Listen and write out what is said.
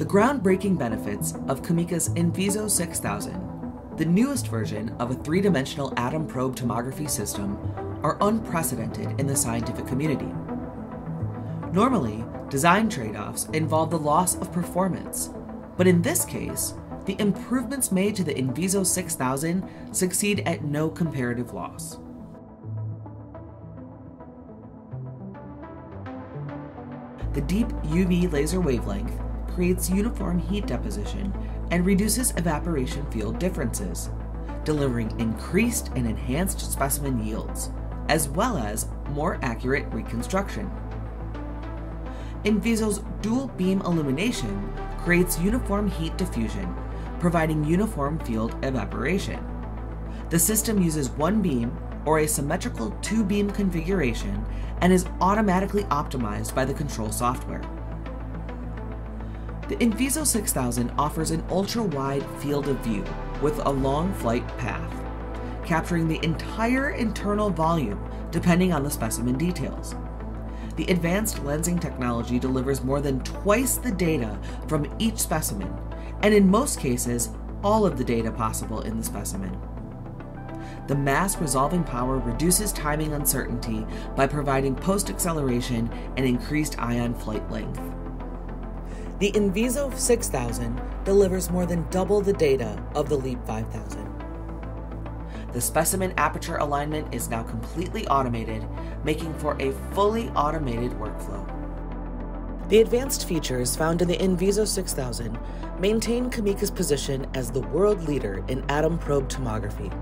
The groundbreaking benefits of CAMECA's Invizo 6000, the newest version of a three dimensional atom probe tomography system, are unprecedented in the scientific community. Normally, design trade offs involve the loss of performance, but in this case, the improvements made to the Invizo 6000 succeed at no comparative loss. The deep UV laser wavelength creates uniform heat deposition and reduces evaporation field differences, delivering increased and enhanced specimen yields, as well as more accurate reconstruction. Invizo's dual beam illumination creates uniform heat diffusion, providing uniform field evaporation. The system uses one beam or a symmetrical two beam configuration and is automatically optimized by the control software. The Invizo 6000 offers an ultra wide field of view with a long flight path, capturing the entire internal volume depending on the specimen details. The advanced lensing technology delivers more than twice the data from each specimen, and in most cases, all of the data possible in the specimen. The mass resolving power reduces timing uncertainty by providing post acceleration and increased ion flight length. The Invizo 6000 delivers more than double the data of the LEAP 5000. The specimen aperture alignment is now completely automated, making for a fully automated workflow. The advanced features found in the Invizo 6000 maintain CAMECA's position as the world leader in atom probe tomography